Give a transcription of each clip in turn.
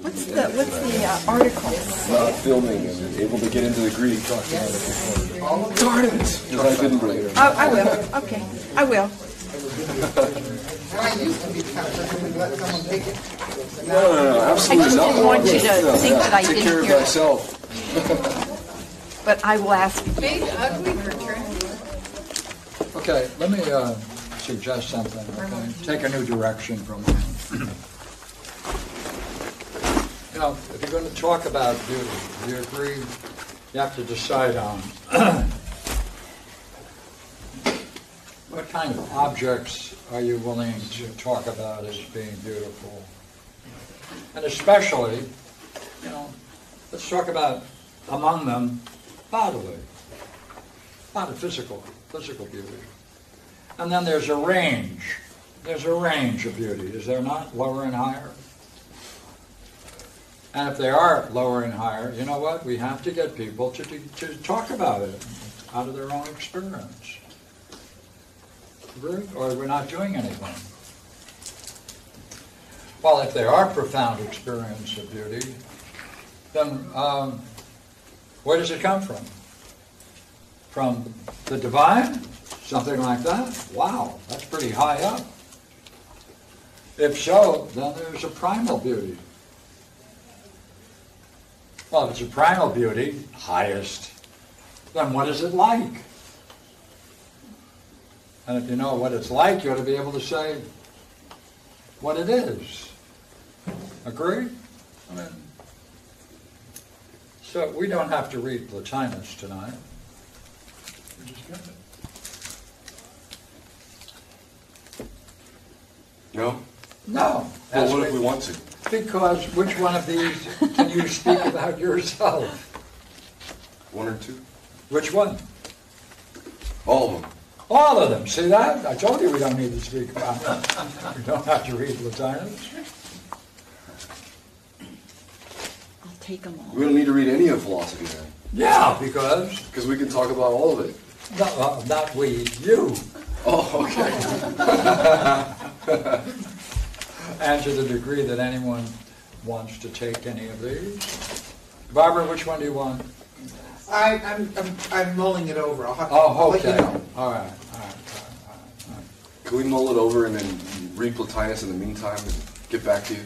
What's the, what's the uh, article? not filming and able to get into the Greek. Yes. Darn it! Because I didn't bring it. Oh, I will, okay, I will. I used to be Catholic, we let someone take it. No, no, no, I absolutely just not. didn't want you to No, think no, that I Take didn't care of hear it. myself. But I will ask. Big ugly Bertrand. Okay, let me uh, suggest something, okay? Take a new direction from it. You know, if you're going to talk about beauty, you agree, you have to decide on what kind of objects are you willing to talk about as being beautiful? And especially, you know, let's talk about among them bodily, not a physical, physical beauty. And then there's a range. There's a range of beauty, is there not? Lower and higher. And if they are lower and higher, you know what? We have to get people to, to talk about it out of their own experience. Or we're not doing anything. Well, if they are profound experience of beauty, then um, where does it come from? From the divine? Something like that? Wow, that's pretty high up. If so, then there's a primal beauty. Well, if it's a primal beauty, highest, then what is it like? And if you know what it's like, you ought to be able to say what it is. Agree? I mean, so we don't have to read Plotinus tonight. We just get it. No? No. Well, what if we want to? Because which one of these can you speak about yourself? One or two? Which one? All of them. All of them. See that? I told you we don't need to speak about them. We don't have to read the Plotinus. I'll take them all. We don't need to read any of philosophy then, Yeah, because because we can talk about all of it. not, uh, not we, you. Oh, okay. And to the degree that anyone wants to take any of these. Barbara, which one do you want? I, I'm, I'm, I'm mulling it over, I'll have to, I'll Oh, let you okay. know. All right, all right, all right, all right. Can we mull it over and then read Plotinus in the meantime and get back to you?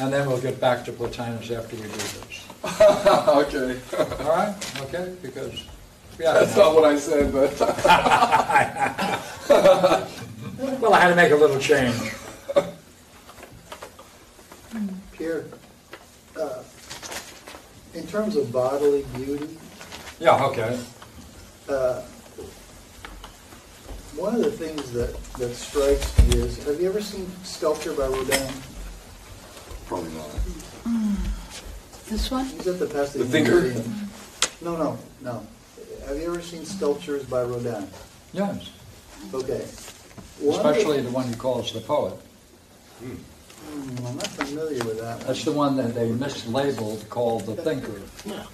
And then we'll get back to Plotinus after we do this. okay. All right? Okay? Because, yeah. That's not what I said, but Well, I had to make a little change. Pierre, uh, in terms of bodily beauty, Yeah, okay. uh, one of the things that, that strikes me is, have you ever seen sculpture by Rodin? probably not. This one? He's at the Pasadena The thinker? Museum. No, no, no. Have you ever seen sculptures by Rodin? Yes. Okay. One of the- Especially the one he calls the poet. Hmm, I'm not familiar with that one. That's the one that they mislabeled called the thinker.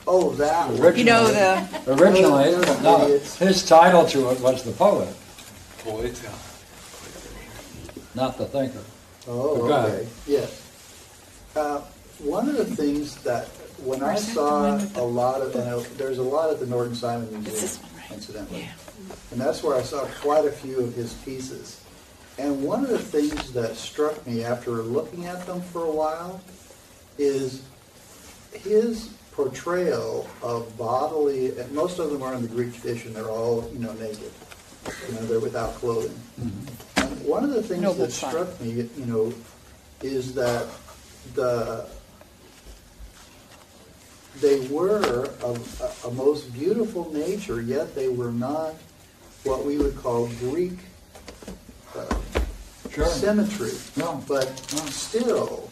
Oh, that one. You know, the, originally, no, his title to it was the poet, Poeta. not the thinker. Oh, Go ahead. okay, yes. Uh, One of the things that, when I Where's that saw going with the- a lot of, and I- there's a lot at the Norton Simon Museum, this one, right? incidentally. Yeah. And that's where I saw quite a few of his pieces. And one of the things that struck me after looking at them for a while is his portrayal of bodily, and most of them are in the Greek tradition, they're all, you know, naked. You know, they're without clothing. And one of the things Noble that son. struck me, you know, is that the, they were of a, a most beautiful nature, yet they were not what we would call Greek uh, Sure. symmetry. No. But No. still,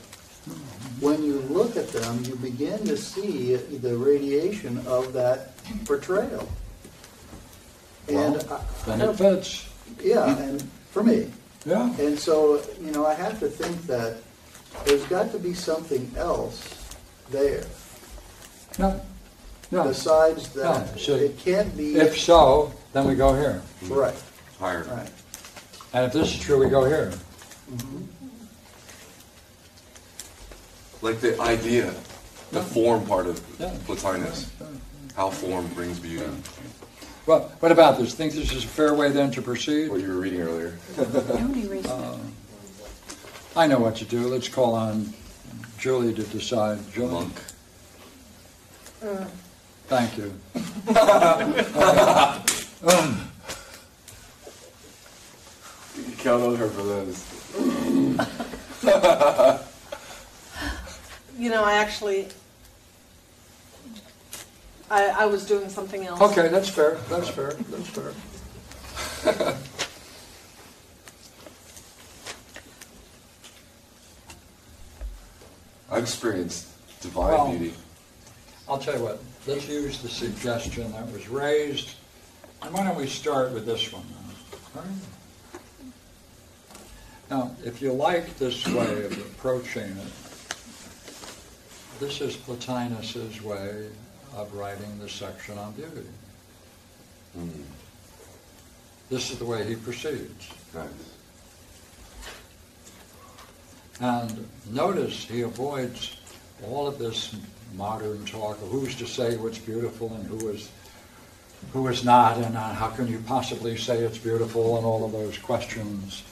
when you look at them, you begin to see the radiation of that portrayal. And Well, I- Then I it fits. yeah, and for me. Yeah. And so, you know, I have to think that there's got to be something else there No. No. besides that. No, so It can't be. If so, then we go here. Right, Higher. right. And if this is true, we go here. Like the idea, the form part of Yeah. Plotinus. How form brings beauty. Well, what about this? Think this is a fair way then to proceed? What you were reading earlier. The only reason, I know what to do. Let's call on Julie to decide. Julie? Monk. Thank you. You um, count on her for those. You know, I actually, I, I was doing something else. Okay, that's fair. That's fair. That's fair. I've experienced divine Well, beauty. I'll tell you what. Let's use the suggestion that was raised. And why don't we start with this one? now? Now, if you like this way of approaching it, this is Plotinus's way of writing the section on beauty. Mm, This is the way he proceeds. nice. And notice he avoids all of this modern talk of who's to say what's beautiful and who is who is not, and uh, how can you possibly say it's beautiful, and all of those questions.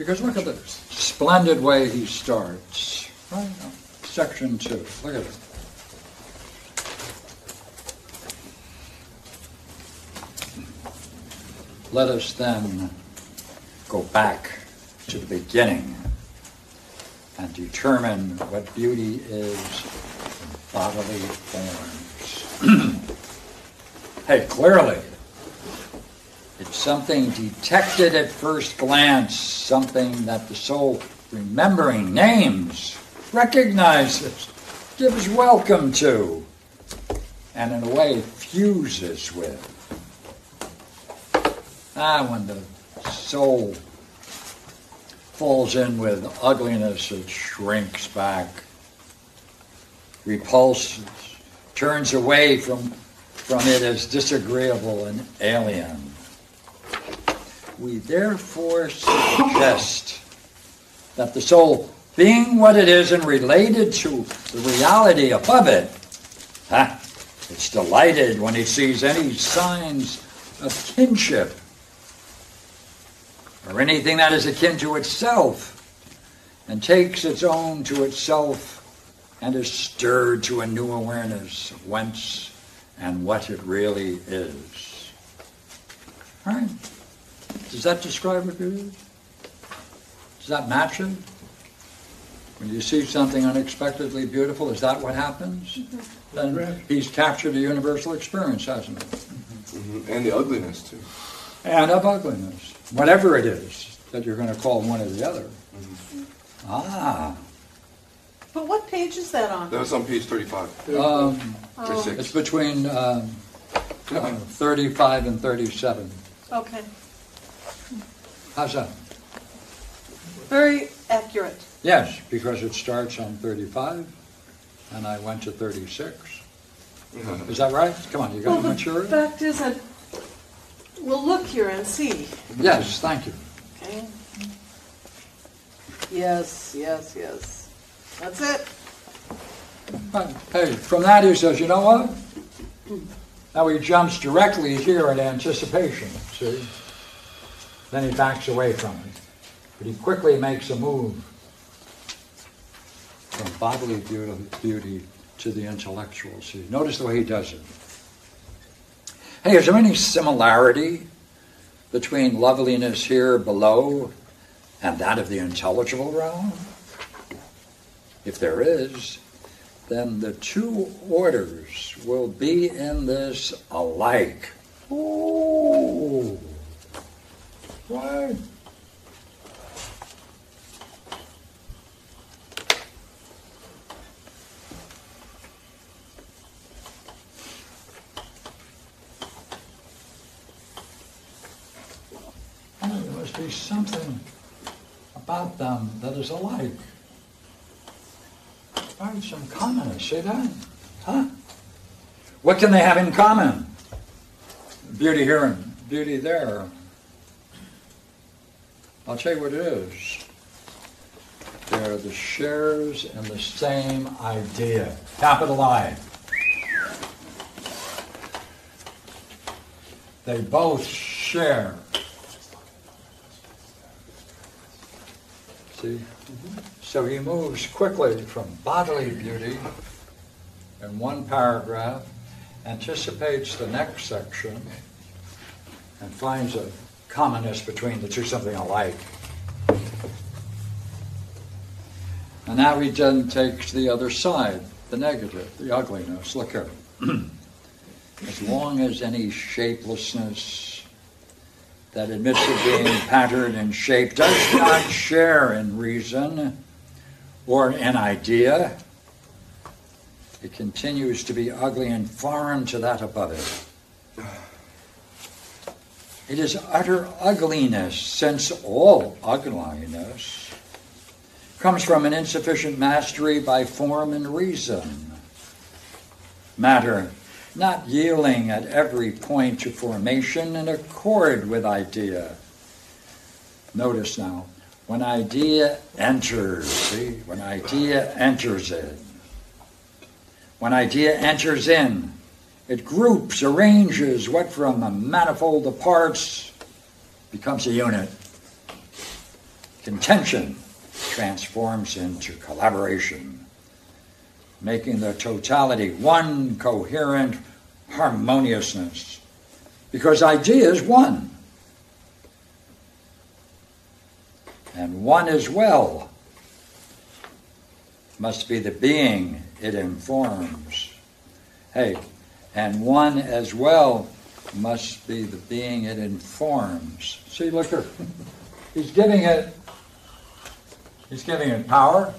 Because look at the splendid way he starts. Right? Section two. Look at it. Let us then go back to the beginning and determine what beauty is in bodily forms. hey, clearly, it's something detected at first glance, something that the soul, remembering names, recognizes, gives welcome to, and in a way fuses with. Ah, when the soul falls in with ugliness, it shrinks back, repulses, turns away from, from it as disagreeable and alien. We therefore suggest that the soul, being what it is and related to the reality above it, huh, it's delighted when it sees any signs of kinship or anything that is akin to itself, and takes its own to itself, and is stirred to a new awareness of whence and what it really is. All right. Does that describe what it is? Does that match it? When you see something unexpectedly beautiful, is that what happens? Then he's captured a universal experience, hasn't he? Mhm. And the ugliness, too. and of ugliness, whatever it is that you're going to call one or the other. Ah, But what page is that on? That was on page 35. um, Oh, 36. it's between um, uh, 35 and 37. okay. How's that? Very accurate. Yes, because it starts on 35, and I went to 36. Mm-hmm. Is that right? Come on, you got Well, to the mature it? fact is that, we'll look here and see, Yes, thank you. okay? Yes, yes, yes. That's it. But, hey, from that he says, you know what? Now he jumps directly here at anticipation, see? Then he backs away from it. But he quickly makes a move from bodily beauty, to the intellectual. See, notice the way he does it. Hey, is there any similarity between loveliness here below and that of the intelligible realm? If there is, then the two orders will be in this alike. Oh, Oh, there must be something about them that is alike. Find some commonness, see that? Huh? What can they have in common? Beauty here and beauty there. I'll tell you what it is. They're the shares in the same idea. Capital I. They both share. See? So he moves quickly from bodily beauty in one paragraph, anticipates the next section, and finds a commonness between the two, something alike. And now he then takes the other side, the negative, the ugliness. Look here. as long as any shapelessness that admits of being patterned and shaped does not share in reason or in idea, it continues to be ugly and foreign to that above it. It is utter ugliness, since all ugliness comes from an insufficient mastery by form and reason. Matter not yielding at every point to formation in accord with idea. Notice now, when idea enters, see, when idea enters in, when idea enters in, it groups, arranges what from a manifold of parts becomes a unit. Contention transforms into collaboration, making the totality one coherent harmoniousness. Because idea is one. And one as well must be the being it informs. Hey, and one as well must be the being it informs. See, look here. He's giving it He's giving it power.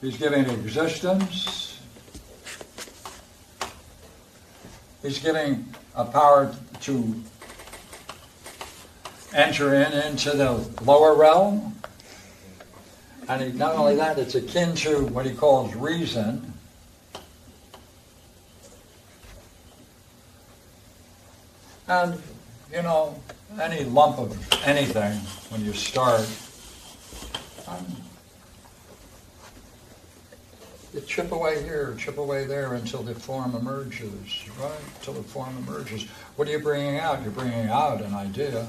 He's giving it existence. He's giving a power to enter in into the lower realm. And he, not only that, it's akin to what he calls reason. And, you know, any lump of anything, when you start, um, you chip away here, chip away there until the form emerges, right? Until the form emerges. What are you bringing out? You're bringing out an idea.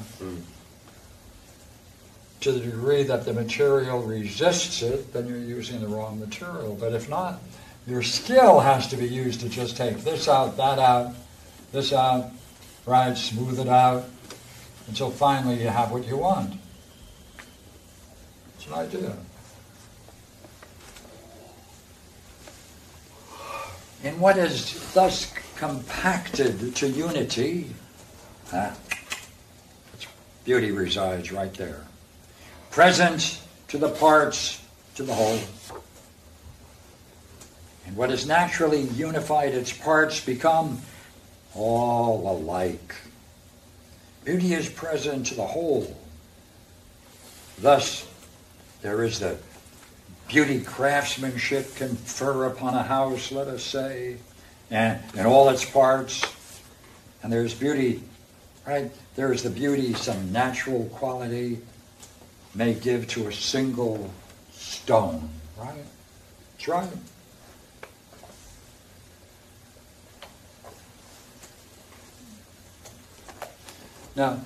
To the degree that the material resists it, then you're using the wrong material. But if not, your skill has to be used to just take this out, that out, this out, right? Smooth it out until finally you have what you want. It's an idea. In what is thus compacted to unity, its beauty resides right there. Present to the parts, to the whole. And what is naturally unified, its parts become all alike. Beauty is present to the whole. Thus, there is the beauty craftsmanship confer upon a house, let us say, and in all its parts. And there's beauty, right? There's the beauty some natural quality may give to a single stone, right? That's right. Now,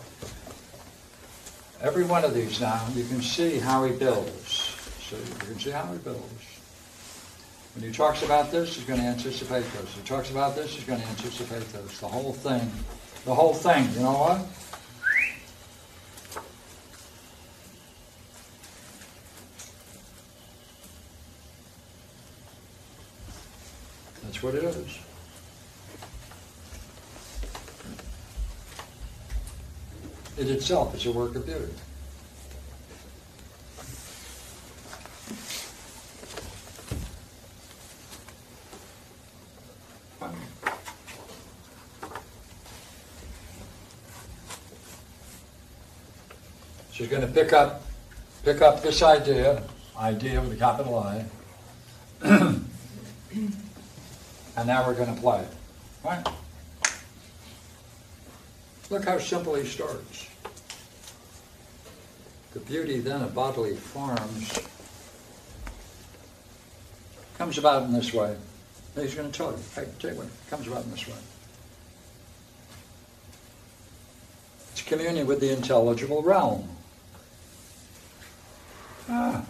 every one of these now, you can see how he builds. So you can see how he builds. When he talks about this, he's going to anticipate this. He talks about this, he's going to anticipate this. The whole thing. The whole thing. You know what? That's what it is. It itself is a work of beauty. She's going to pick up, pick up this idea, idea with a capital I, and now we're going to play. Right? Look how simple he starts. the beauty then of bodily forms comes about in this way. He's going to tell you. I tell you what, it comes about in this way. It's communion with the intelligible realm. Ah.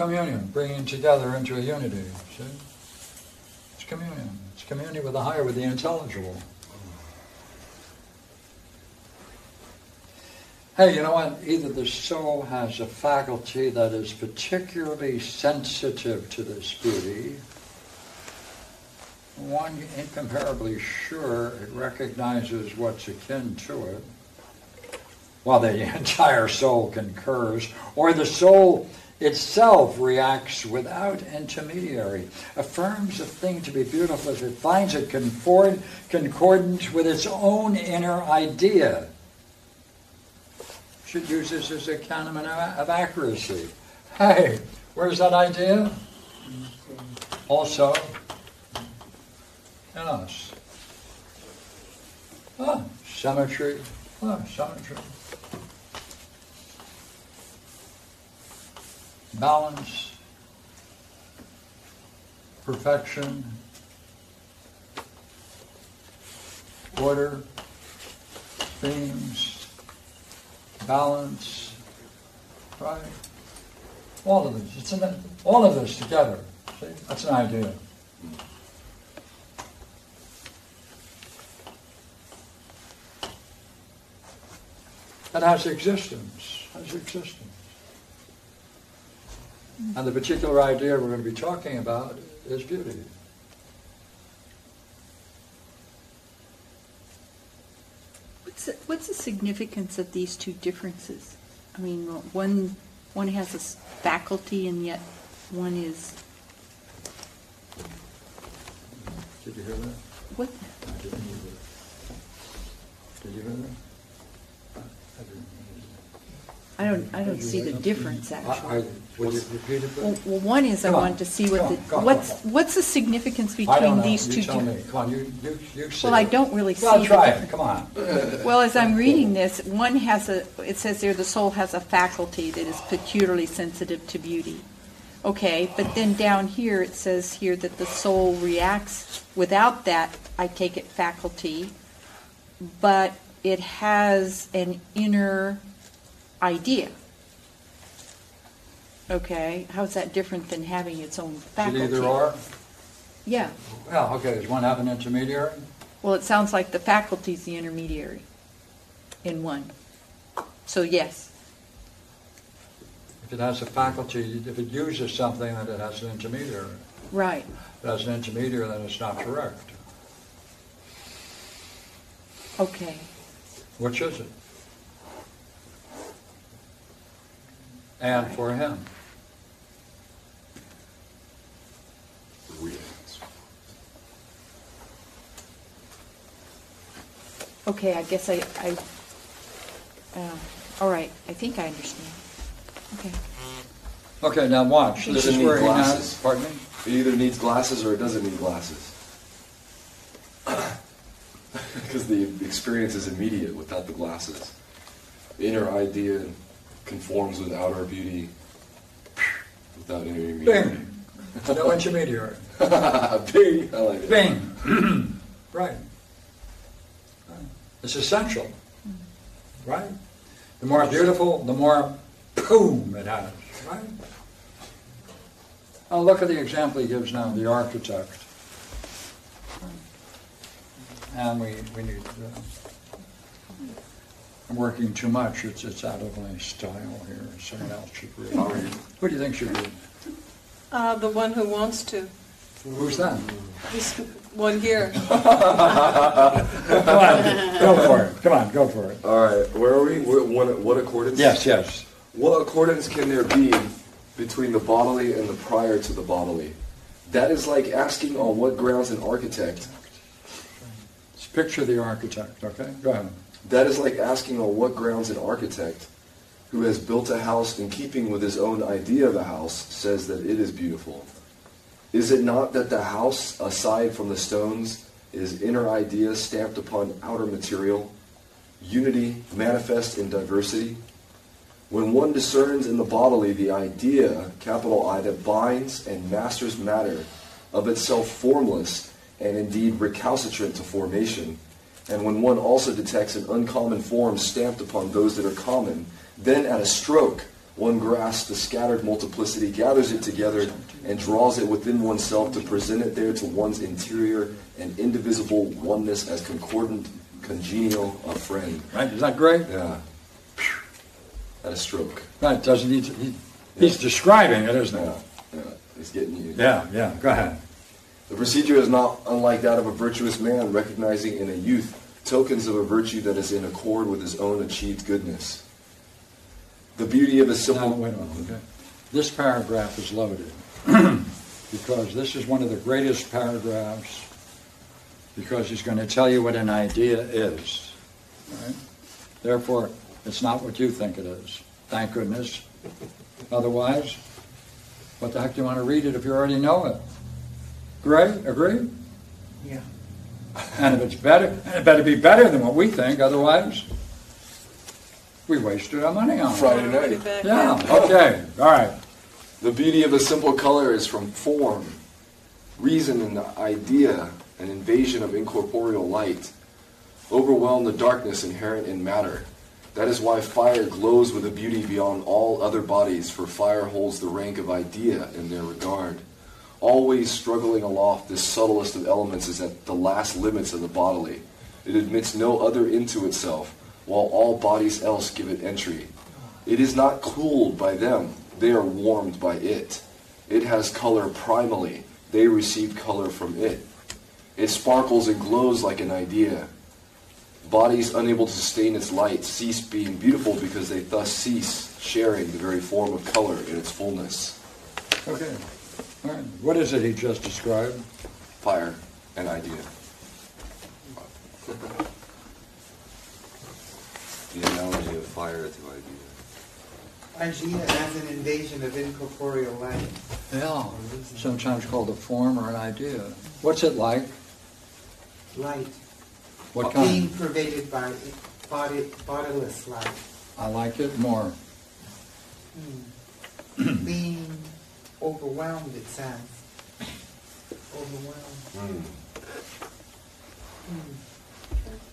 Communion, bringing together into a unity. See? It's communion. It's communion with the higher, with the intelligible. Hey, you know what? Either the soul has a faculty that is particularly sensitive to this beauty, one incomparably sure it recognizes what's akin to it, while the entire soul concurs, or the soul itself reacts without intermediary, affirms a thing to be beautiful if it finds it concord, concordant with its own inner idea. Should use this as a canon of of accuracy. Hey, where's that idea? Also, in us. Ah, symmetry. Ah, symmetry. Balance, perfection, order, themes, balance, right? All of this. It's in all of this together. See? That's an idea. That has existence. Has existence. And the particular idea we're going to be talking about is beauty. What's the, what's the significance of these two differences? I mean, one one has a faculty, and yet one is Did you hear that? what? I didn't hear that. Did you hear that? I don't I don't see the difference I, actually. Would you repeat it? Well, please? well, one is I Come on, wanted to see what come the on, go on, what's go what's the significance I don't between know. these two. You tell di- me. Come on, you, you, you see Well, I it. don't really see. Well, the try difference. it. Come on. Well, as I'm reading this, one has a, it says there the soul has a faculty that is peculiarly sensitive to beauty. Okay, but then down here, it says here that the soul reacts without that, I take it, faculty, but it has an inner idea. Okay, how's that different than having its own Is faculty? it either or? Yeah, Well, okay, does one have an intermediary? well, it sounds like the faculty's the intermediary in one. So yes. If it has a faculty, if it uses something, then it has an intermediary. Right. If it has an intermediary, then it's not correct. Okay. Which is it? And for him. Okay, I guess I, I, uh, all right, I think I understand. Okay. Okay, now watch. This Doesn't is need where he now, glasses. pardon me? It either needs glasses or it doesn't need glasses. Because the experience is immediate without the glasses. The inner idea conforms with outer beauty without any intermediary. Bing. No intermediary. Bing! I like it. Bing. Right. It's essential. Right? The more beautiful, the more boom it has. Right? Oh, look at the example he gives now, the architect. And we, we need, uh, I'm working too much, it's, it's out of my style here, someone else should read. I'll. Who do you think should read? Uh, the one who wants to. Who's that? This one here. Come on, go for it, come on, go for it. All right, where are we? What, what, what accordance? Yes, yes. What accordance can there be between the bodily and the prior to the bodily? That is like asking on what grounds an architect Just picture the architect, okay? Go ahead. That is like asking on what grounds an architect who has built a house in keeping with his own idea of a house says that it is beautiful. Is it not that the house, aside from the stones, is inner idea stamped upon outer material, unity manifest in diversity? When one discerns in the bodily the idea, capital I, that binds and masters matter, of itself formless and indeed recalcitrant to formation, and when one also detects an uncommon form stamped upon those that are common, then at a stroke one grasps the scattered multiplicity, gathers it together, and draws it within oneself to present it there to one's interior and indivisible oneness as concordant, congenial, a friend. Right, is that great? Yeah. At a stroke. Right, doesn't he, he- he's describing it, isn't Yeah. he? Yeah. It's getting you. Yeah, yeah, go ahead. The procedure is not unlike that of a virtuous man recognizing in a youth tokens of a virtue that is in accord with his own achieved goodness. The beauty of a Now, simple. wait a minute, okay? This paragraph is loaded, because this is one of the greatest paragraphs, because he's going to tell you what an idea is. right? Therefore, it's not what you think it is, thank goodness. Otherwise, what the heck do you want to read it if you already know it? Great, agree? Yeah. And if it's better, and it better be better than what we think, otherwise, we wasted our money on it. Friday night. Yeah, okay, all right. The beauty of a simple color is from form, reason, and idea, an invasion of incorporeal light. Overwhelm the darkness inherent in matter. That is why fire glows with a beauty beyond all other bodies, for fire holds the rank of idea in their regard. Always struggling aloft, this subtlest of elements is at the last limits of the bodily. It admits no other into itself, while all bodies else give it entry. It is not cooled by them, they are warmed by it. It has color primally, they receive color from it. It sparkles and glows like an idea. Bodies unable to sustain its light cease being beautiful because they thus cease sharing the very form of color in its fullness. Okay. All right. What is it he just described? Fire and idea. The analogy of fire to idea. Idea as an invasion of incorporeal light. Yeah. Sometimes called a form or an idea. What's it like? Light. What Being kind? pervaded by body, bodiless light. I like it more. Hmm. Being overwhelmed, it says. Overwhelmed. Hmm.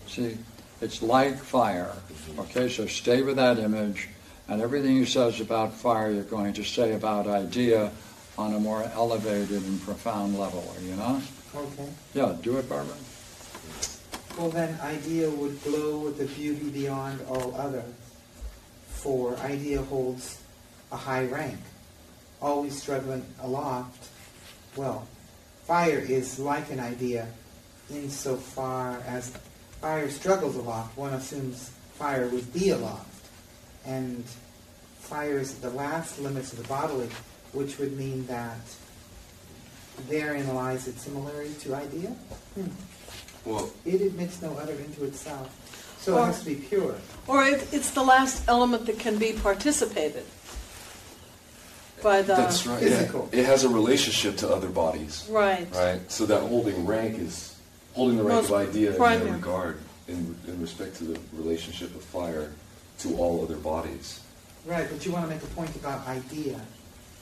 See, it's like fire. Okay, so stay with that image, and everything he says about fire, you're going to say about idea on a more elevated and profound level. Are you not? Okay. Yeah, do it, Barbara. Well, then, idea would glow with a beauty beyond all other. For idea holds a high rank, always struggling aloft. Well, fire is like an idea insofar as fire struggles aloft. One assumes fire would be aloft. And fire is at the last limits of the bodily, which would mean that therein lies its similarity to idea. Hmm. Well, It admits no other into itself. So it has to be pure. Or it, it's the last element that can be participated by the. that's right. yeah. It has a relationship to other bodies. Right. Right. So that holding rank is holding the rank of Most idea in that regard, in, in respect to the relationship of fire to all other bodies. Right, but you want to make a point about idea.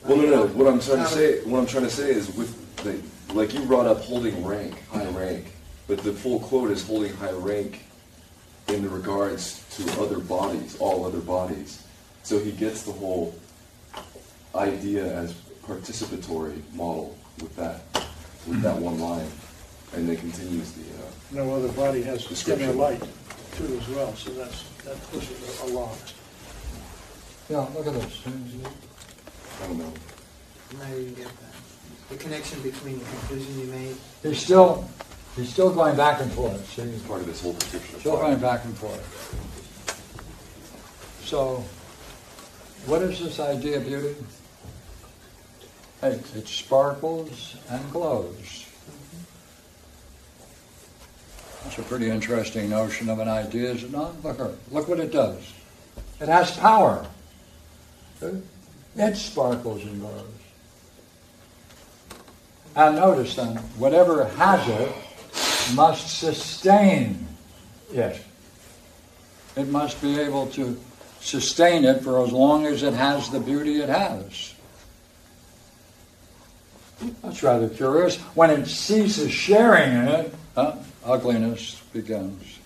Well, no, no. What I'm trying to say, what I'm trying to say is, with the, like you brought up holding rank, high rank, but the full quote is holding high rank in the regards to other bodies, all other bodies. So he gets the whole idea as participatory model with that, with that one line, and then continues the. Uh, No other body has inner Description. light too as well, so that's, that pushes it along. Yeah, look at this. I don't know. I didn't get that. The connection between the conclusion you made. He's still, he's still going back and forth. See, It's part of this whole description Still going back and forth. So, what is this idea, of beauty? It sparkles and glows. It's a pretty interesting notion of an idea, is it not? Look, her- look what it does. It has power. It sparkles and glows. And notice then, whatever has it must sustain it. It must be able to sustain it for as long as it has the beauty it has. That's rather curious. When it ceases sharing in it, uh, ugliness begins.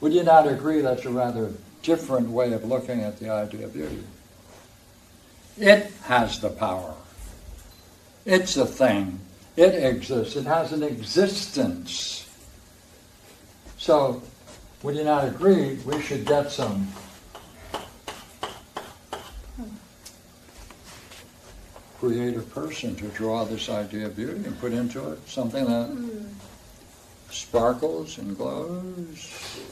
Would you not agree that's a rather different way of looking at the idea of beauty? It has the power. It's a thing. It exists. It has an existence. So, would you not agree we should get some creative person to draw this idea of beauty and put into it something that hmm. sparkles and glows.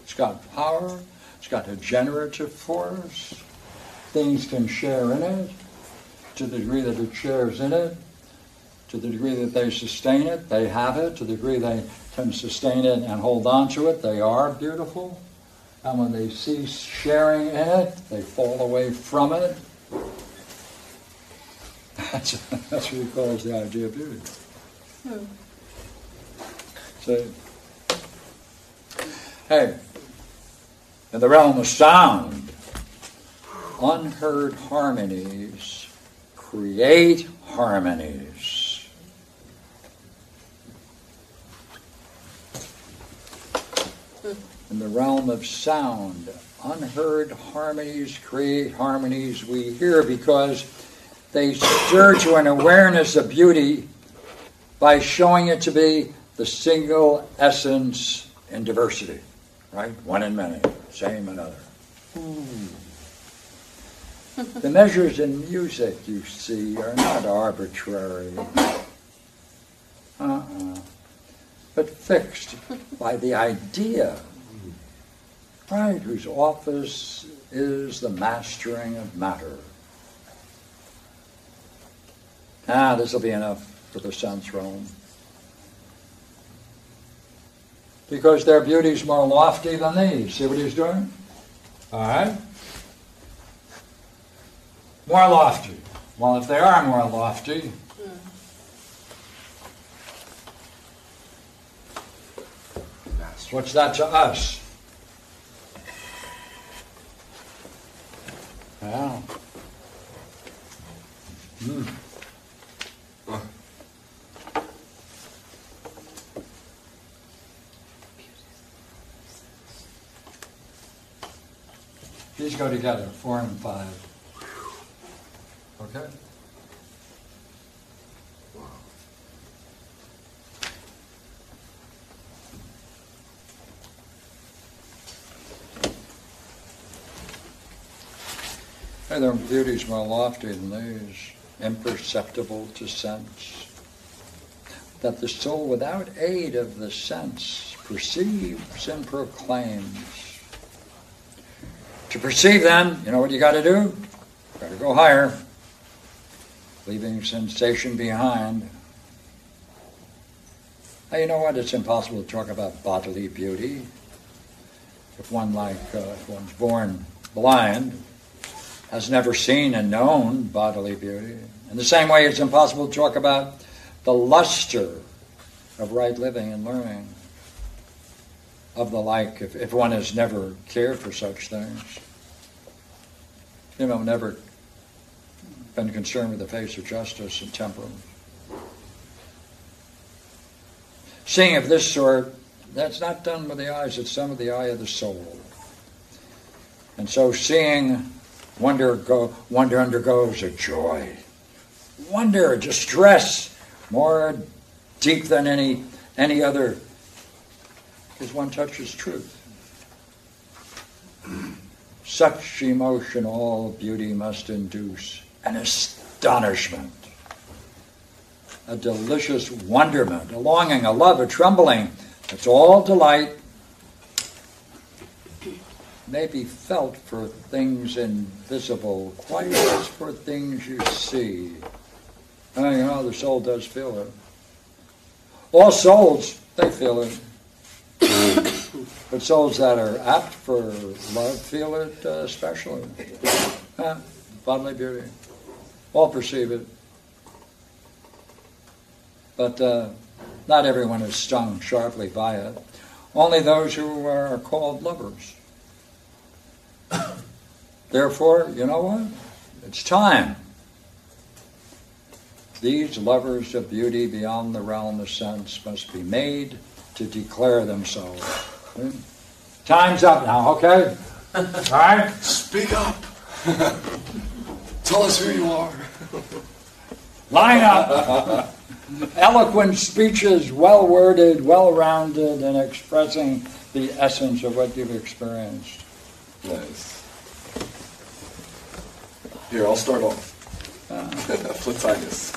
It's got power. It's got a generative force. Things can share in it to the degree that it shares in it, to the degree that they sustain it, they have it, to the degree they can sustain it and hold on to it, they are beautiful. And when they cease sharing in it, they fall away from it. That's, that's what he calls the idea of beauty. Hmm. So, hey, in the realm of sound, unheard harmonies create harmonies. Hmm. In the realm of sound, unheard harmonies create harmonies we hear because they stir to an awareness of beauty by showing it to be the single essence in diversity, right? One in many, same and other. Hmm. The measures in music, you see, are not arbitrary, uh-uh, but fixed by the idea, right, whose office is the mastering of matter. Ah, this will be enough for the sense realm. Because their beauty's more lofty than these. See what he's doing? All right? More lofty. Well, if they are more lofty, what's that to us? Yeah. Hmm. These go together, four and five. Okay? And their beauty's more lofty than these, imperceptible to sense. That the soul, without aid of the sense, perceives and proclaims. To perceive them, you know what you got to do? Got to go higher, leaving sensation behind. Now, you know what? It's impossible to talk about bodily beauty. If one, like, uh, if one's born blind, has never seen and known bodily beauty. In the same way, it's impossible to talk about the luster of right living and learning, of the like, if, if one has never cared for such things. You know, never been concerned with the face of justice and temperance. Seeing of this sort, that's not done with the eyes, it's done with the eye of the soul. And so seeing wonder go wonder undergoes a joy. Wonder, distress, more deep than any any other because one touches truth. Such emotion all beauty must induce an astonishment, a delicious wonderment, a longing, a love, a trembling. It's all delight may be felt for things invisible, quite as for things you see. And you know, the soul does feel it. All souls, they feel it. but souls that are apt for love feel it uh, especially. Uh, bodily beauty. All perceive it. But uh, not everyone is stung sharply by it. Only those who are called lovers. Therefore, you know what? It's time. These lovers of beauty beyond the realm of sense must be made to declare themselves. Time's up now, okay? All right? Speak up. Tell us who you are. Line up. Eloquent speeches, well worded, well rounded, and expressing the essence of what you've experienced. Nice. Here, I'll start off. Uh-huh. Plotinus.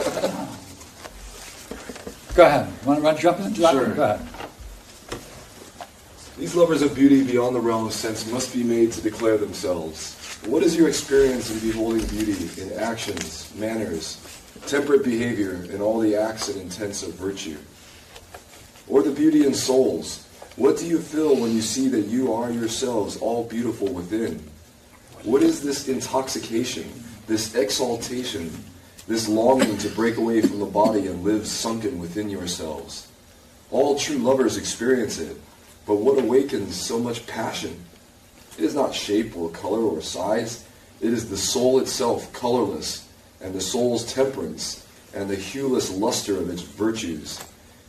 Go ahead. Want to jump into that? Sure. Go ahead. These lovers of beauty beyond the realm of sense must be made to declare themselves. What is your experience in beholding beauty in actions, manners, temperate behavior, and all the acts and intents of virtue? Or the beauty in souls? What do you feel when you see that you are yourselves all beautiful within? What is this intoxication, this exaltation, this longing to break away from the body and live sunken within yourselves? All true lovers experience it, but what awakens so much passion? It is not shape or color or size. It is the soul itself, colorless, and the soul's temperance, and the hueless luster of its virtues.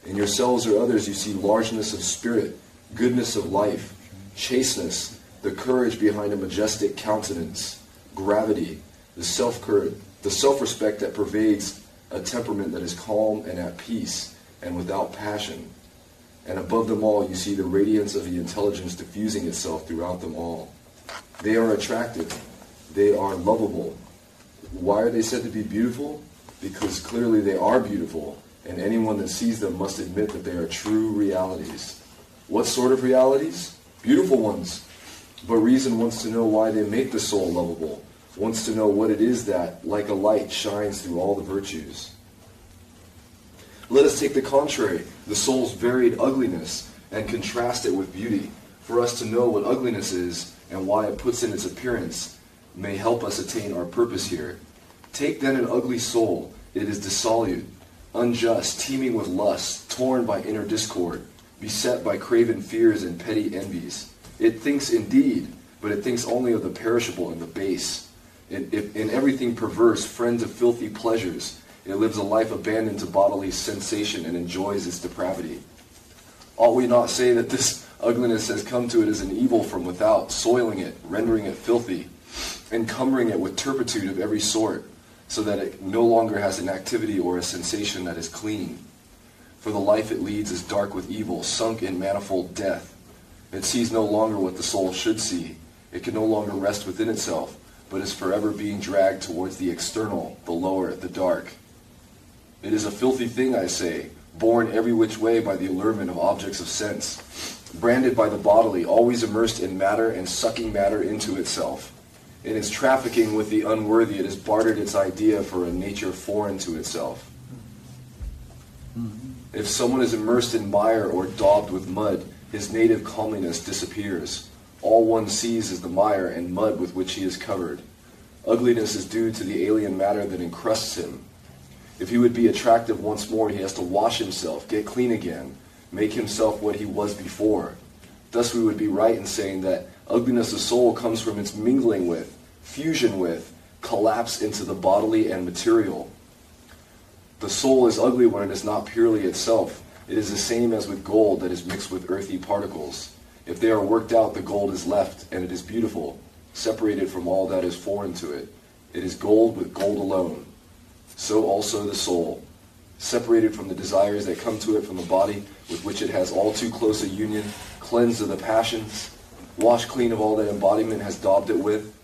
In yourselves or others you see largeness of spirit, goodness of life, chasteness, the courage behind a majestic countenance, gravity, the self the self-respect that pervades a temperament that is calm and at peace and without passion. And above them all, you see the radiance of the intelligence diffusing itself throughout them all. They are attractive. They are lovable. Why are they said to be beautiful? Because clearly they are beautiful, and anyone that sees them must admit that they are true realities. What sort of realities? Beautiful ones. But reason wants to know why they make the soul lovable, wants to know what it is that, like a light, shines through all the virtues. Let us take the contrary, the soul's varied ugliness, and contrast it with beauty. For us to know what ugliness is and why it puts in its appearance may help us attain our purpose here. Take then an ugly soul. It is dissolute, unjust, teeming with lust, torn by inner discord, beset by craven fears and petty envies. It thinks indeed, but it thinks only of the perishable and the base. In, in everything perverse, friends of filthy pleasures, it lives a life abandoned to bodily sensation and enjoys its depravity. Ought we not say that this ugliness has come to it as an evil from without, soiling it, rendering it filthy, encumbering it with turpitude of every sort, so that it no longer has an activity or a sensation that is clean? For the life it leads is dark with evil, sunk in manifold death. It sees no longer what the soul should see. It can no longer rest within itself, but is forever being dragged towards the external, the lower, the dark. It is a filthy thing, I say, borne every which way by the allurement of objects of sense, branded by the bodily, always immersed in matter and sucking matter into itself. In its trafficking with the unworthy, it has bartered its idea for a nature foreign to itself. Mm-hmm. If someone is immersed in mire or daubed with mud, his native comeliness disappears. All one sees is the mire and mud with which he is covered. Ugliness is due to the alien matter that encrusts him. If he would be attractive once more, he has to wash himself, get clean again, make himself what he was before. Thus, we would be right in saying that ugliness of soul comes from its mingling with, fusion with, collapse into the bodily and material. The soul is ugly when it is not purely itself. It is the same as with gold that is mixed with earthy particles. If they are worked out, the gold is left, and it is beautiful, separated from all that is foreign to it. It is gold with gold alone so also the soul, separated from the desires that come to it from the body, with which it has all too close a union, cleansed of the passions, washed clean of all that embodiment has daubed it with,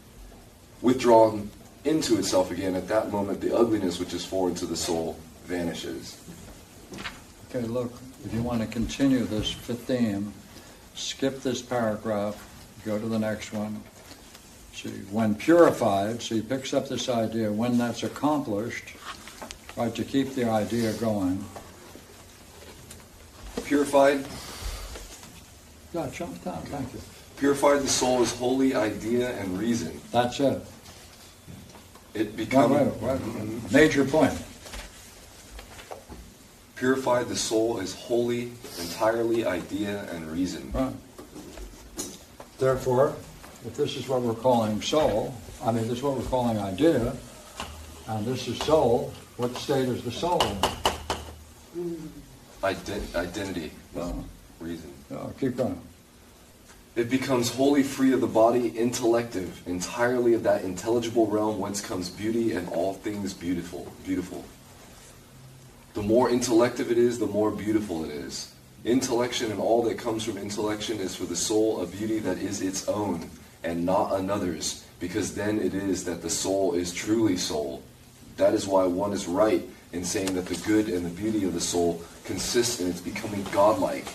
withdrawn into itself again, at that moment the ugliness which is foreign to the soul vanishes. Okay, look, if you want to continue this theme, skip this paragraph, go to the next one. See, when purified, so he picks up this idea, when that's accomplished, right, to keep the idea going, Purified, Yeah, jump down, thank you. purified the soul is wholly idea and reason. That's it. It Wait, becomes wait, wait. Major point. purified the soul is wholly, entirely idea and reason. Right. Therefore, if this is what we're calling soul, I mean, this is what we're calling idea, and this is soul, what state is the soul in? Ident- identity, Oh, reason. keep going. It becomes wholly free of the body, intellective, entirely of that intelligible realm whence comes beauty and all things beautiful. Beautiful. The more intellective it is, the more beautiful it is. Intellection and all that comes from intellection is for the soul a beauty that is its own and not another's, because then it is that the soul is truly soul. That is why one is right in saying that the good and the beauty of the soul consists in its becoming godlike,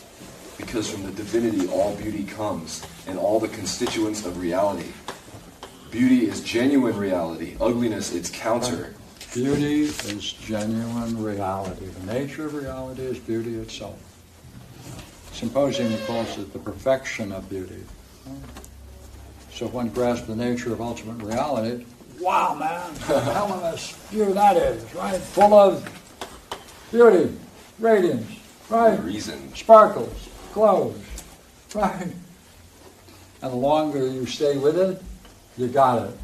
because from the divinity all beauty comes, and all the constituents of reality. Beauty is genuine reality, ugliness its counter. Beauty is genuine reality. The nature of reality is beauty itself. Symposium calls it the perfection of beauty. So if one grasps the nature of ultimate reality, wow, man, How of a view that is, right? Full of beauty, radiance, right? Reason. Sparkles, glows, right? And the longer you stay with it, you got it.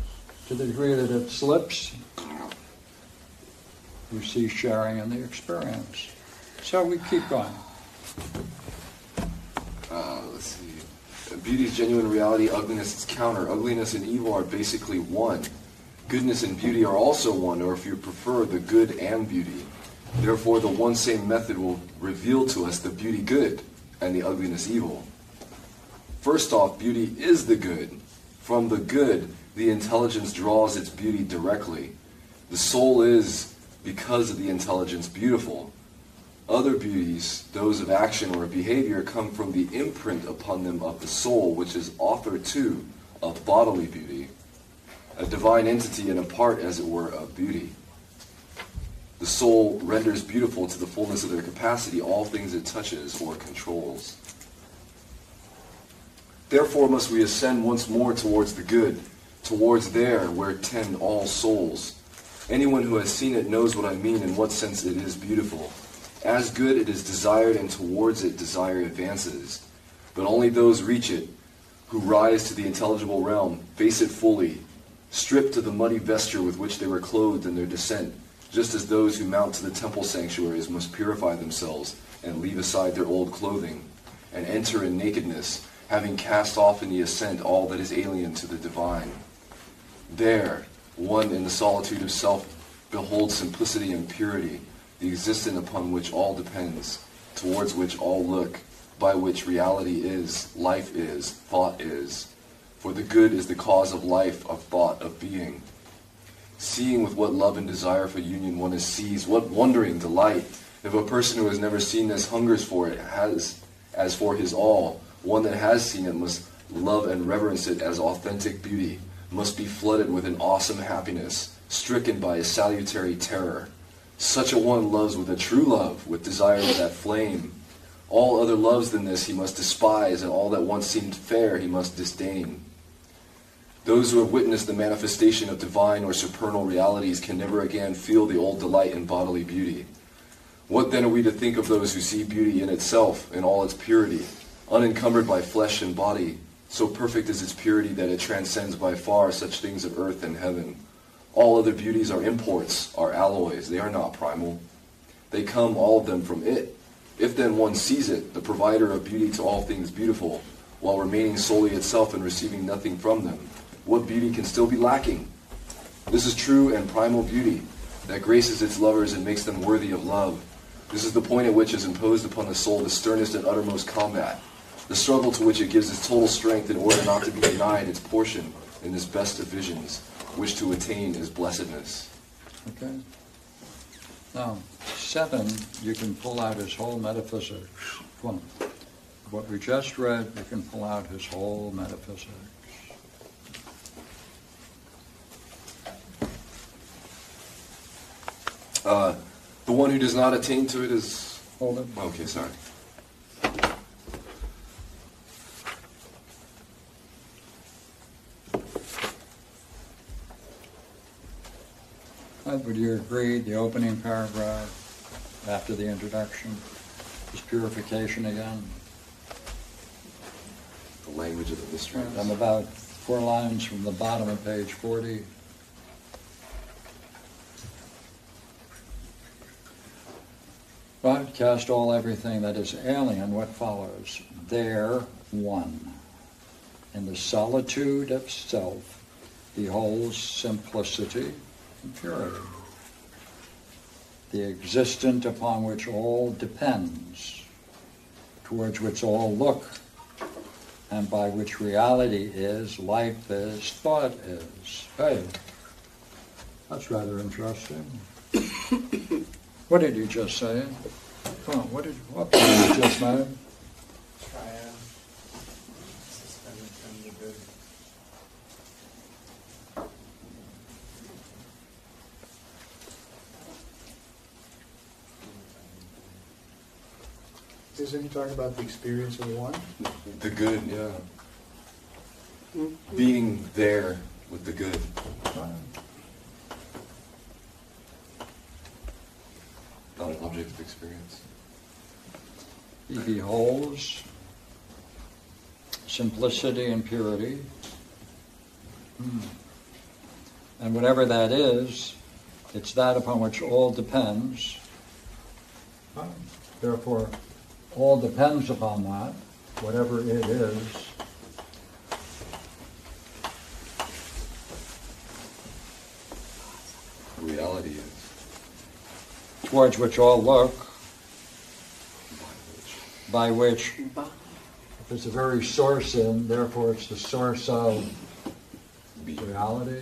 To the degree that it slips, you see sharing in the experience. So we keep going. Beauty is genuine reality, ugliness is counter. Ugliness and evil are basically one. Goodness and beauty are also one, or if you prefer, the good and beauty. Therefore, the one same method will reveal to us the beauty good and the ugliness evil. First off, beauty is the good. From the good, the intelligence draws its beauty directly. The soul is, because of the intelligence, beautiful. Other beauties, those of action or behavior, come from the imprint upon them of the soul, which is author too of bodily beauty, a divine entity and a part, as it were, of beauty. The soul renders beautiful to the fullness of their capacity all things it touches or controls. Therefore must we ascend once more towards the good, towards there where tend all souls. Anyone who has seen it knows what I mean in what sense it is beautiful. As good it is desired, and towards it desire advances. But only those reach it who rise to the intelligible realm, face it fully, stripped of the muddy vesture with which they were clothed in their descent, just as those who mount to the temple sanctuaries must purify themselves and leave aside their old clothing, and enter in nakedness, having cast off in the ascent all that is alien to the divine. There, one in the solitude of self beholds simplicity and purity, the existence upon which all depends, towards which all look, by which reality is, life is, thought is. For the good is the cause of life, of thought, of being. Seeing with what love and desire for union one is seized, what wondering delight! If a person who has never seen this hungers for it, has as for his all, one that has seen it must love and reverence it as authentic beauty, must be flooded with an awesome happiness, stricken by a salutary terror. Such a one loves with a true love, with desire of that flame. All other loves than this he must despise, and all that once seemed fair he must disdain. Those who have witnessed the manifestation of divine or supernal realities can never again feel the old delight in bodily beauty. What then are we to think of those who see beauty in itself, in all its purity, unencumbered by flesh and body, so perfect is its purity that it transcends by far such things of earth and heaven? All other beauties are imports, are alloys, they are not primal. They come, all of them, from it. If then one sees it, the provider of beauty to all things beautiful, while remaining solely itself and receiving nothing from them, what beauty can still be lacking? This is true and primal beauty that graces its lovers and makes them worthy of love. This is the point at which is imposed upon the soul the sternest and uttermost combat, the struggle to which it gives its total strength in order not to be denied its portion in this best of visions, which to attain is blessedness. Okay? Now, seven, you can pull out his whole metaphysics. What we just read, you can pull out his whole metaphysics. Uh, the one who does not attain to it is. Hold it. Okay, sorry. Would you agree the opening paragraph after the introduction is purification again? The language of the mysteries. I'm about four lines from the bottom of page 40. But cast all everything that is alien, what follows? There, one. In the solitude of self, beholds simplicity and purity. The existent upon which all depends, towards which all look, and by which reality is, life is, thought is. Hey, that's rather interesting. what did you just say? Come on, what did what did you just made? Triad, suspended from the good. Isn't he talking about the experience of one? The good, yeah. Being there with the good. Not an object of experience. He beholds simplicity and purity. Hmm. And whatever that is, it's that upon which all depends. Therefore, all depends upon that, whatever it is. Reality is. Towards which all look, by which by which there's a very source in, therefore it's the source of reality,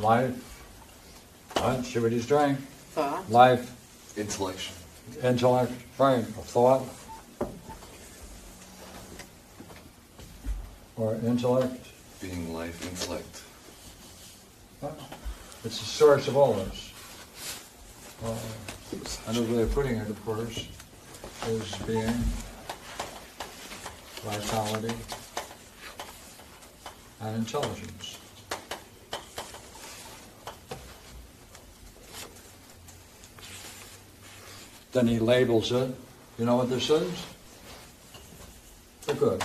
life. What? See what he's doing? Thought. Life, Intellection. Intellect, right, of thought. Or intellect. Being life, intellect. It's the source of all this. Uh, Another way of putting it, of course, is being, vitality, and intelligence. Then he labels it. You know what this is? The good.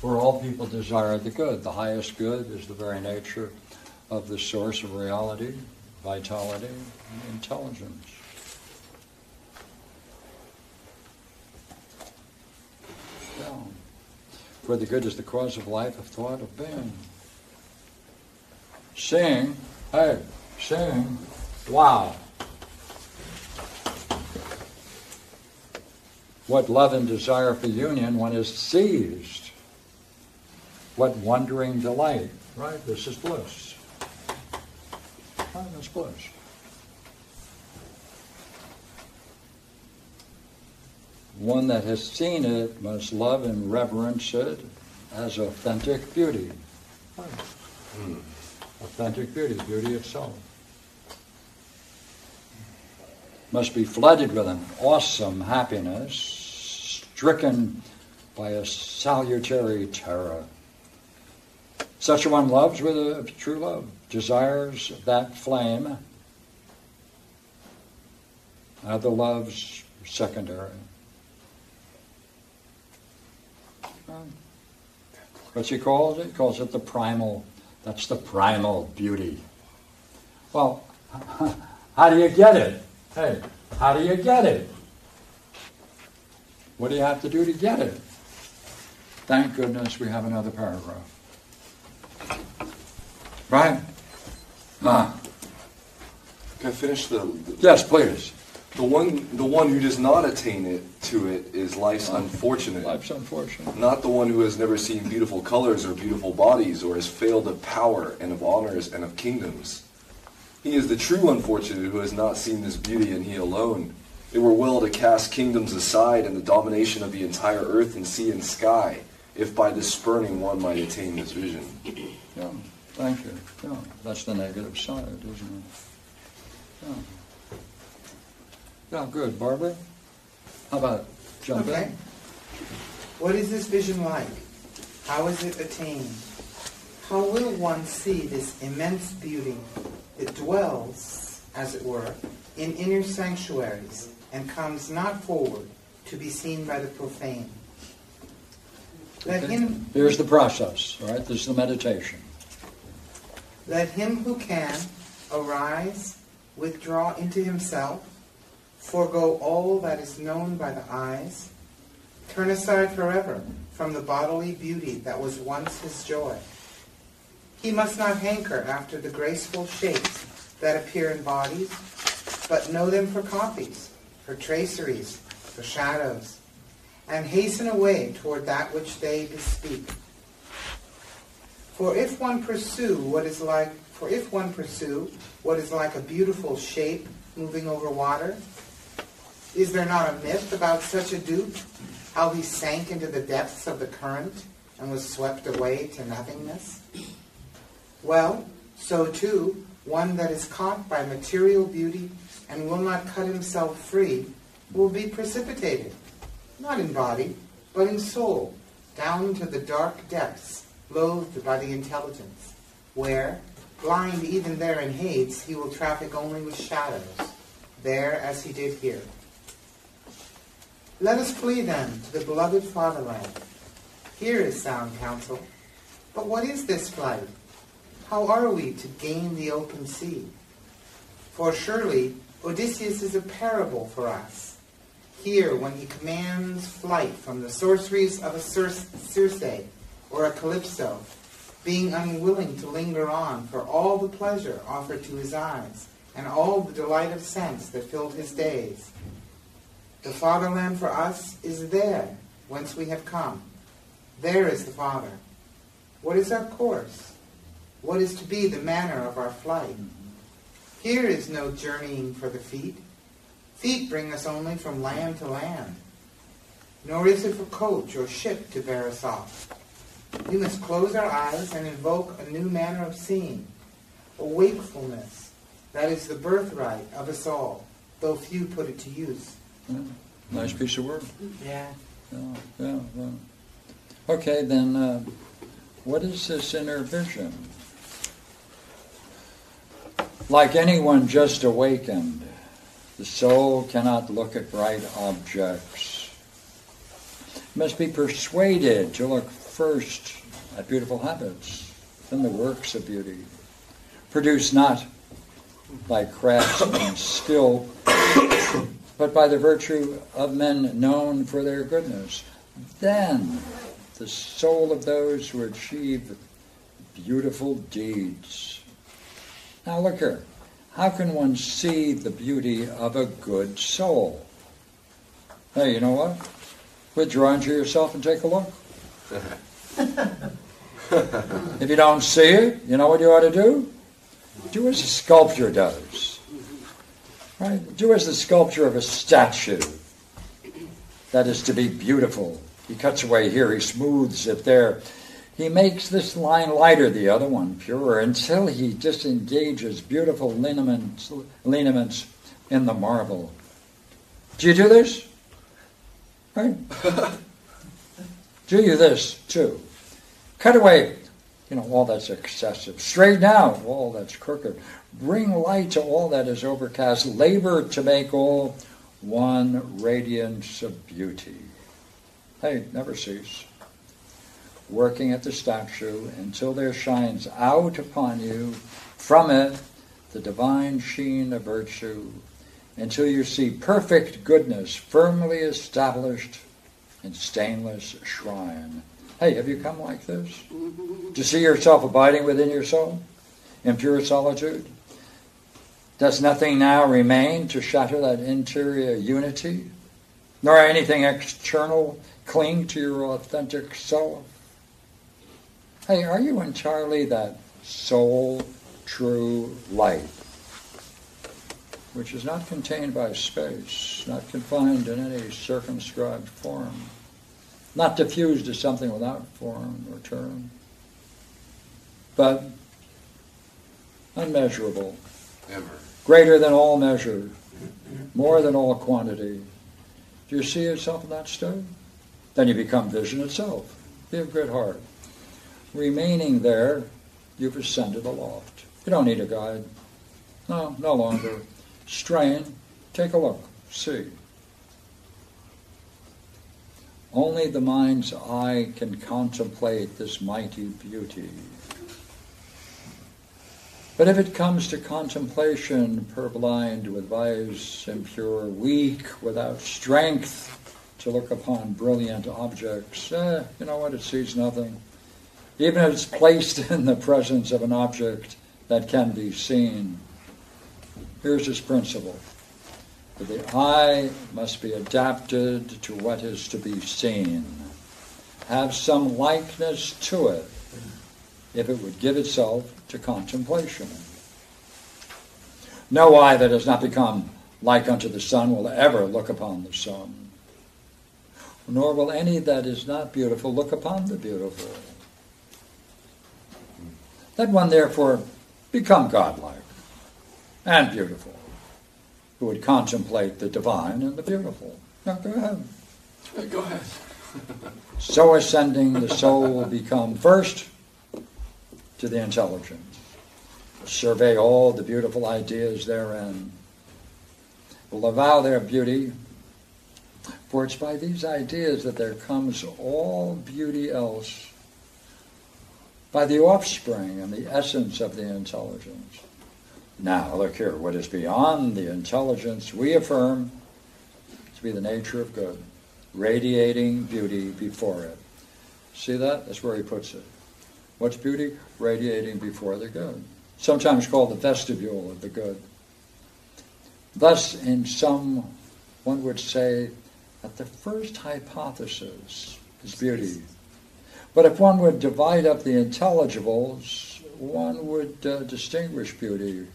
For all people desire the good. The highest good is the very nature of the source of reality, vitality, and intelligence. For the good is the cause of life, of thought, of being. Seeing, hey, seeing, wow. What love and desire for union one is seized. What wondering delight, right? This is bliss. Right, that's bliss. One that has seen it must love and reverence it as authentic beauty. Right. Hmm. Authentic beauty, the beauty itself. Must be flooded with an awesome happiness, stricken by a salutary terror. Such a one loves with a true love, desires that flame. Other loves secondary. What's she calls it? Calls it the primal. That's the primal beauty. Well, how do you get it? Hey, how do you get it? What do you have to do to get it? Thank goodness we have another paragraph. Right? Ah, Can I finish the, the yes, please. The one the one who does not attain it to it is life's unfortunate. Life's unfortunate. Not the one who has never seen beautiful colors or beautiful bodies or has failed of power and of honors and of kingdoms. He is the true unfortunate who has not seen this beauty and he alone. It were well to cast kingdoms aside and the domination of the entire earth and sea and sky, if by this spurning one might attain this vision. Yeah, thank you. Yeah, that's the negative side, isn't it? Yeah. Yeah, good. Barbara? How about jump Okay. in? What is this vision like? How is it attained? How will one see this immense beauty that dwells, as it were, in inner sanctuaries and comes not forward to be seen by the profane? Let him, Here's the process, all right? This is the meditation. let him who can arise, withdraw into himself, forego all that is known by the eyes, turn aside forever from the bodily beauty that was once his joy. He must not hanker after the graceful shapes that appear in bodies, but know them for copies, for traceries, for shadows, and hasten away toward that which they bespeak. For if one pursue what is like for if one pursue what is like a beautiful shape moving over water, is there not a myth about such a dupe? How he sank into the depths of the current and was swept away to nothingness? Well, so too, one that is caught by material beauty and will not cut himself free will be precipitated, not in body, but in soul, down to the dark depths, loathed by the intelligence, where, blind even there in Hades, he will traffic only with shadows, there as he did here. Let us flee then to the beloved fatherland. Here is sound counsel. But what is this flight? How are we to gain the open sea? For surely Odysseus is a parable for us. Here, when he commands flight from the sorceries of a Circe or a Calypso, being unwilling to linger on for all the pleasure offered to his eyes and all the delight of sense that filled his days. The fatherland for us is there, whence we have come. There is the Father. What is our course? What is to be the manner of our flight? Here is no journeying for the feet. Feet bring us only from land to land. Nor is it for coach or ship to bear us off. We must close our eyes and invoke a new manner of seeing, a wakefulness that is the birthright of us all, though few put it to use. Yeah, Nice piece of work. Yeah. Yeah, yeah, yeah. Okay, then, uh, what is this inner vision? Like anyone just awakened, the soul cannot look at bright objects. Must be persuaded to look first at beautiful habits, then the works of beauty. Produced not by craftsman's skill, but by the virtue of men known for their goodness. Then the soul of those who achieve beautiful deeds. Now look here. How can one see the beauty of a good soul? Hey, you know what? Withdraw into yourself and take a look. if you don't see it, you know what you ought to do? Do as a sculptor does. Right? Do as the sculpture of a statue. That is to be beautiful. He cuts away here, he smooths it there. He makes this line lighter, the other one purer, until he disengages beautiful lineaments, lineaments in the marble. Do you do this? Right? do you this too? Cut away, you know, all that's excessive. Straighten out all that's crooked. Bring light to all that is overcast. Labor to make all one radiance of beauty. Hey, never cease. Working at the statue until there shines out upon you from it the divine sheen of virtue, until you see perfect goodness firmly established in stainless shrine. Hey, have you come like this? Mm-hmm. To see yourself abiding within your soul in pure solitude? Does nothing now remain to shatter that interior unity? Nor anything external cling to your authentic soul? Hey, are you entirely that soul true light, which is not contained by space, not confined in any circumscribed form, not diffused as something without form or term, but unmeasurable, Ever. Greater than all measure, more than all quantity. Do you see yourself in that state? Then you become vision itself. Be of good heart. remaining there, you've ascended aloft. You don't need a guide. No, no longer. Strain, take a look, see. Only the mind's eye can contemplate this mighty beauty. But if it comes to contemplation, purblind with vice, impure, weak, without strength to look upon brilliant objects, eh, you know what, it sees nothing. Even if it's placed in the presence of an object that can be seen. Here's his principle. that the eye must be adapted to what is to be seen, have some likeness to it, if it would give itself to contemplation. No eye that has not become like unto the sun will ever look upon the sun, nor will any that is not beautiful look upon the beautiful. Let one therefore become godlike and beautiful, who would contemplate the divine and the beautiful. Now go ahead. Go ahead. So ascending, the soul will become first to the intelligence. Survey all the beautiful ideas therein. Will avow their beauty, for it's by these ideas that there comes all beauty else, by the offspring and the essence of the intelligence. Now, look here, what is beyond the intelligence we affirm to be the nature of good radiating beauty before it. See that? That's where he puts it. What's beauty? Radiating before the good. Sometimes called the vestibule of the good. Thus, in some, one would say that the first hypothesis is beauty. But if one would divide up the intelligibles, one would uh, distinguish beauty,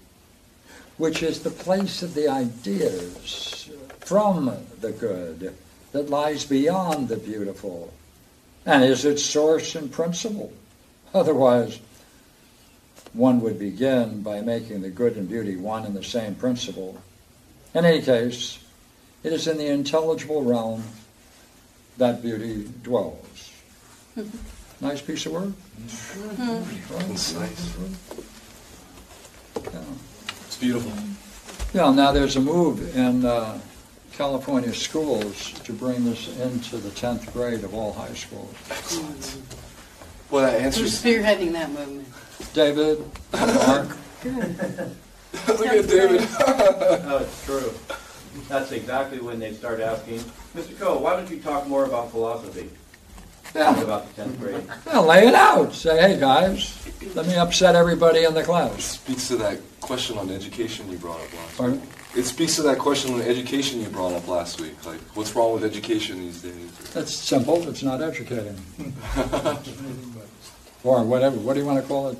which is the place of the ideas from the good that lies beyond the beautiful and is its source and principle. Otherwise, one would begin by making the good and beauty one and the same principle. In any case, it is in the intelligible realm that beauty dwells. Nice piece of work. Concise. Yeah. It's beautiful. Yeah, now there's a move in uh, California schools to bring this into the 10th grade of all high schools. Excellent. Well, that Who's answers. spearheading that movement? David, Mark, Look at David. No, oh, it's true. That's exactly when they start asking, Mr. Coe, why don't you talk more about philosophy? Yeah. About the tenth grade. well, lay it out. Say, hey guys, let me upset everybody in the class. speaks to that question on education you brought up last. Pardon? It speaks to that question on education you brought up last week. Like, what's wrong with education these days? That's simple. It's not educating. or whatever. What do you want to call it?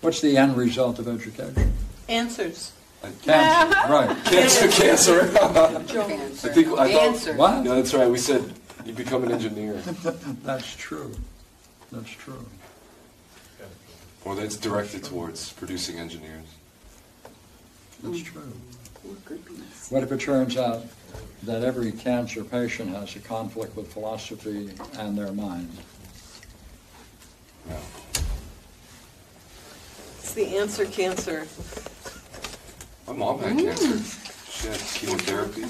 What's the end result of education? Answers. Uh, cancer. right. Cancer, cancer. Answer. I think I thought. Answer. What? Yeah, that's right. We said you become an engineer, That's true. That's true. Well, that's directed towards producing engineers. That's hmm. true. What if it turns out that every cancer patient has a conflict with philosophy and their mind? Yeah. It's the answer cancer. My mom had cancer. She had chemotherapy.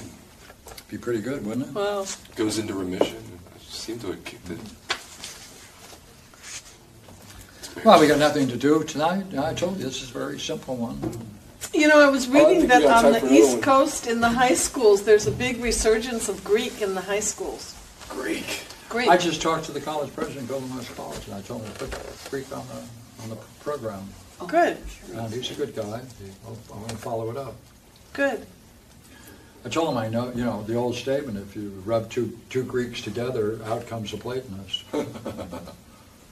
Be pretty good, wouldn't it? Well, Goes into remission. I seem to have kicked it. Well, we got nothing to do tonight. I told you, this is a very simple one. you know, I was I reading think that on the East one. Coast in the high schools, there's a big resurgence of Greek in the high schools. Greek. Greek. I just talked to the college president, Golden West College, and I told him to put Greek on the, on the program. Oh, good, And uh, he's a good guy. I'll- I'm going to follow it up. good. I told him I know, you know, the old statement, if you rub two, two Greeks together, out comes a Platonist.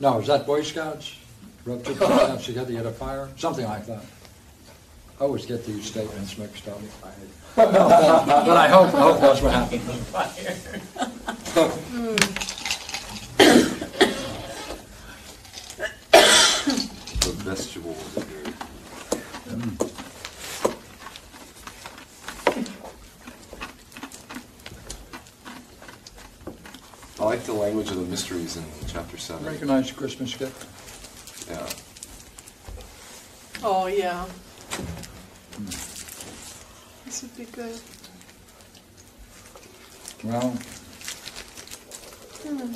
No, is that Boy Scouts? Rub two Platonist together, you get a fire? Something like that. I always get these statements mixed up. But I hope, I hope that's what happened. The vegetables in here. Uh, like the language of the mysteries in chapter seven. Make a Christmas gift. Yeah. Oh, yeah. This would be good. Well, Hmm.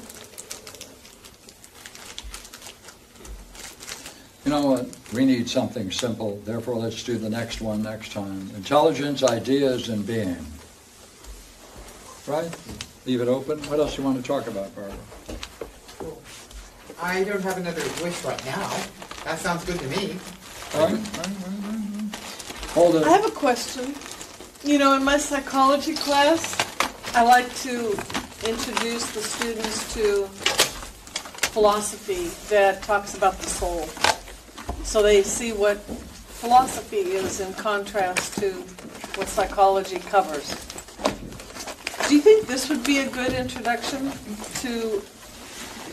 you know what? We need something simple, therefore let's do the next one next time. Intelligence, ideas, and being. Right? Leave it open. What else do you want to talk about, Barbara? I don't have another wish right now. That sounds good to me. All right, all right, all right, all right. Hold I have a question. You know, in my psychology class, I like to introduce the students to philosophy that talks about the soul. So they see what philosophy is in contrast to what psychology covers. Do you think this would be a good introduction to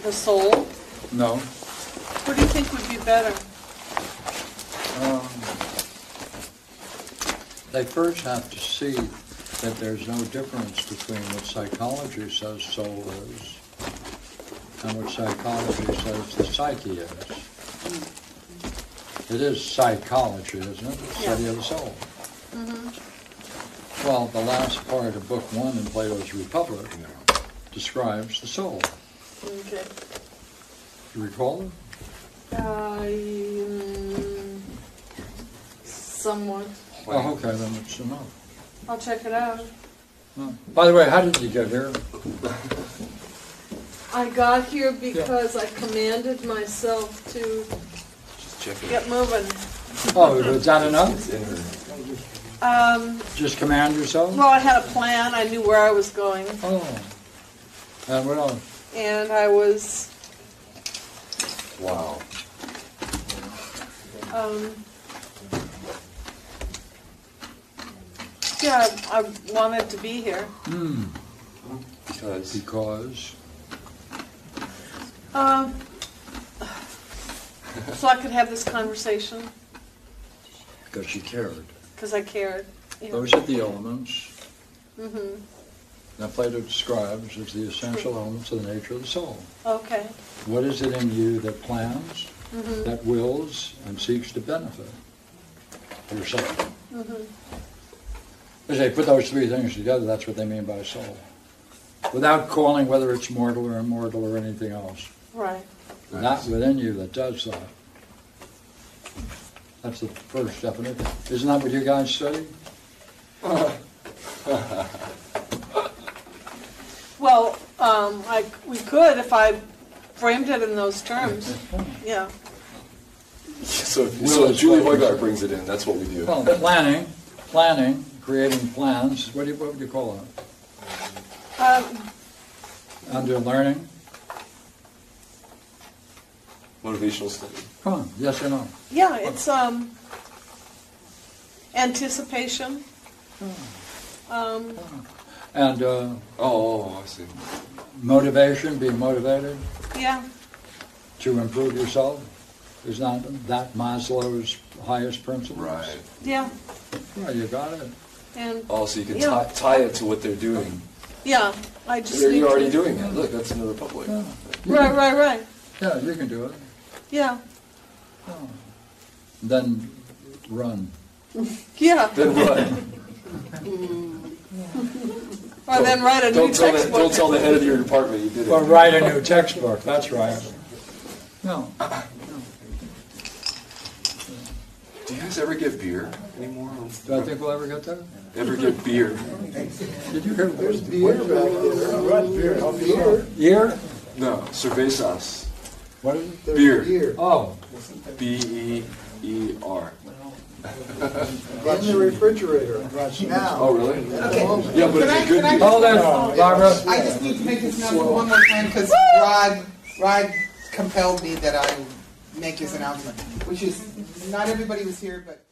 the soul? No. What do you think would be better? Um, They first have to see that there's no difference between what psychology says soul is and what psychology says the psyche is. It is psychology, isn't it? The Study of the soul. Well, the last part of Book One in Plato's Republic describes the soul. Okay. You recall it? Uh, mm, somewhat. Oh, okay, then it's enough. I'll check it out. Oh. By the way, how did you get here? I got here because I commanded myself to Just get moving. Oh, was that enough? It's in her. Um, Just command yourself? well, I had a plan. I knew where I was going, Oh. And what else? and I was Wow. um, yeah. I wanted to be here. Hmm, Because because, Um, so I could have this conversation because she cared. because I cared. You know. Those are the elements hmm that Plato describes as the essential elements of the nature of the soul. Okay. What is it in you that plans, hmm that wills, and seeks to benefit yourself? hmm As they put those three things together, that's what they mean by soul. Without calling whether it's mortal or immortal or anything else. Right. Not within you that does that. That's the first definition. Isn't that what you guys study? Well, um, I, we could if I framed it in those terms. Yeah. so, Will so Julie what- Hogarth brings it in. That's what we do. Well, planning, planning, creating plans, what do you, what would you call that? Um, Under learning? Motivational study. Come on, yes or no? yeah, it's um, anticipation. Um, And uh, Oh, oh, I see. motivation, being motivated yeah. to improve yourself, is not that Maslow's highest principle? Right. Yeah. Well, you got it. And Oh, so you can Yeah. tie, tie it to what they're doing. yeah, I just You're, need you're already to, doing it. Look, that's in the Republic. Yeah. You Right, can- right, right. Yeah, you can do it. Oh. Yeah. Then run. Yeah. Then what? Or then write a new Don't tell, the, textbook. don't tell the head of your department you did it. Or write a new textbook, that's right. No. Do you guys ever get beer anymore? Do I think we'll ever get there? Ever get beer? Did you hear? There's beer back there. Beer. Year? No, cervezas. What is it? There's Beer. beer. Oh, B E E R. In the refrigerator now. Oh, really? Okay. Yeah, but Can I- it's a good can I- beer. hold on, Barbara. I just need to make this announcement one more time because Rod, Rod compelled me that I make this announcement, which is, not everybody was here, but.